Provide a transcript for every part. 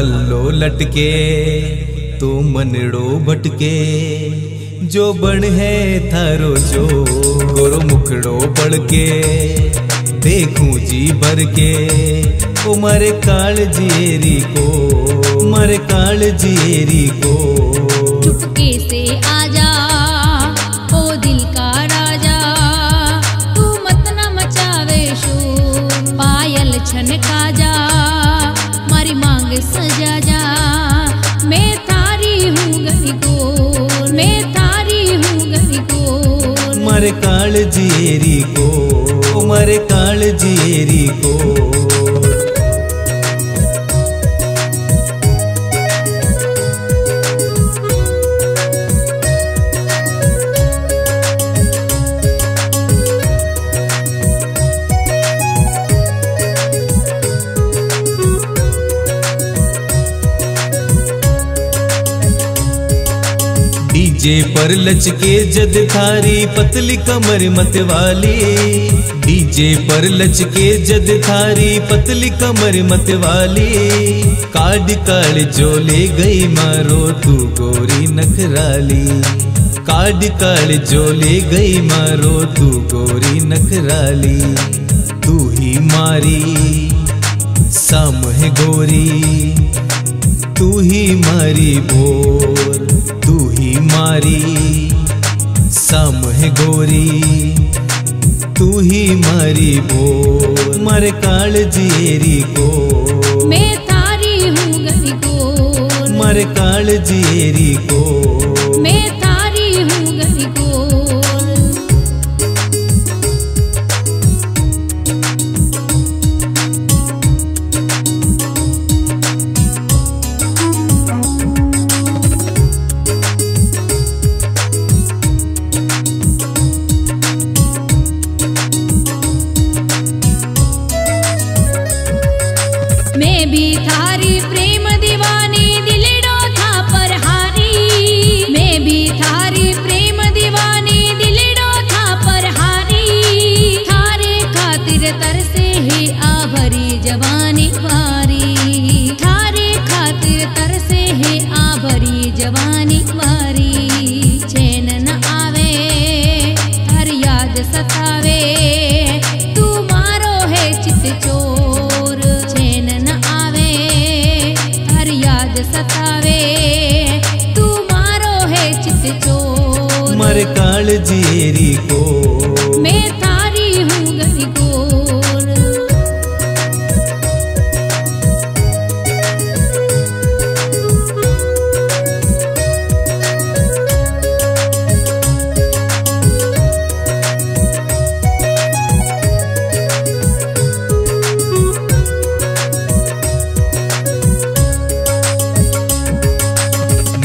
लटके तो मनड़ो भटके। जो बन है थारो जो, गोरो मुखड़ो पड़ के देखूँ जी भर के ओ मारे काल जिएरी को, मारे काल जिएरी को। चुपके से आजा, ओ दिल का राजा। तू मत न मचावे पायल छनका जा मारे काल जेरी को मारे काल जेरी को। डीजे पर लचके जद थारी, पतली कमर मत वाली डीजे पर लचके जद थारी, पतली कमर मत वाली काड काल जो ले गई मारो, तू गोरी नखराली। काड काल जो ले गई मारो, तू गोरी नखराली। तू ही मारी, साम है गोरी। तू ही मारी भोर तू ही मारी। सम है गोरी तू ही मारी भोर मर काल जिएरी को मैं तारी हूँ गली। को मारे काल जिएरी को मैं जवानी थारे खातिर तरसे है आभरी जवानी वारी चैन न आवे हर याद सतावे। तू मारो है चित चोर चैन न आवे हर याद सतावे। तू मारो है चित चोर। मारे काल जिएरी को। मैं थारी हूँ गली कोर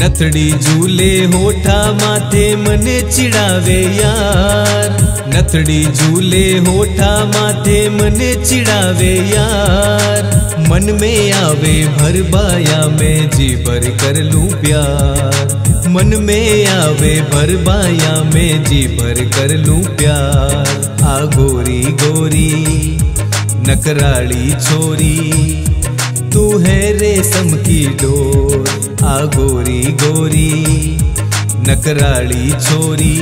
नथड़ी झूले होठा माथे मने चिड़ावे यार। नथड़ी झूले होठा माथे मने चिड़ावे यार। मन में आवे भर बाया, मैं जी भर कर लूँ प्यार। मन में आवे भर बाया, मैं जी भर कर लूँ प्यार। आ गोरी गोरी, नकराली छोरी, तू है रेशम की डोर। आ गोरी गोरी नकराली छोरी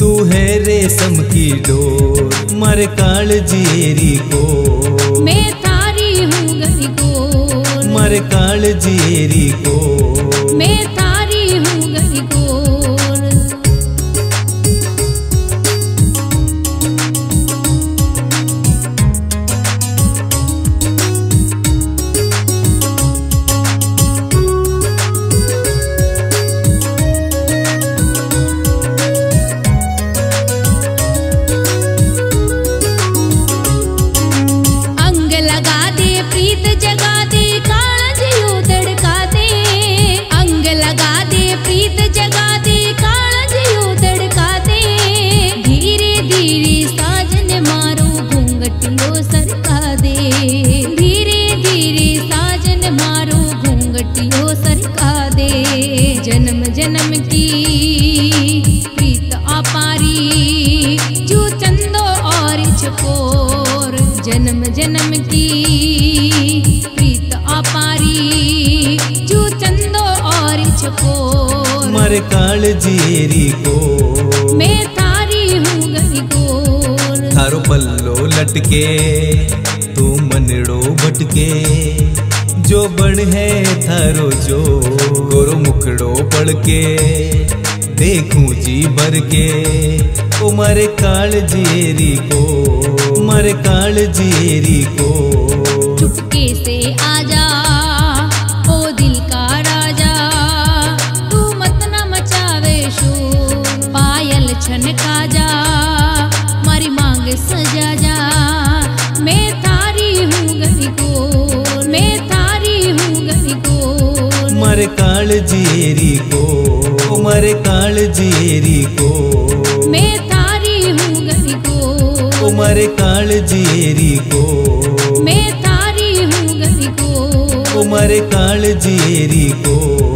तू है रेशम की डोर मर काल जेरी को मैं तारी हूँ गरी को मर काल जेरी को मैं तारी हूँ गरी कोर। जन्म जन्म की प्रीत अपारी चू चंदो और छपो मर काल जेरी को। मैं तारी हूँ गई को थारो पल्लो लटके तू मनड़ो भटके जो बण है थारो जो गोरो मुखड़ो पड़के देखूँ जी भर के ओ मारे काळजेरी को, मारे काळजेरी को। चुपके से आजा, ओ दिल का राजा। तू मत न मचावे शोर, पायल छनका जा मारी मांग सजा जा। मैं थारी हूँ गोर मैं थारी हूँ गोर मारे काळजेरी को मर काल जेरी को। मैं तारी हूँ गली को। मारे काळजेरी को। मैं तारी हूँ गली को। मारे काळजेरी को।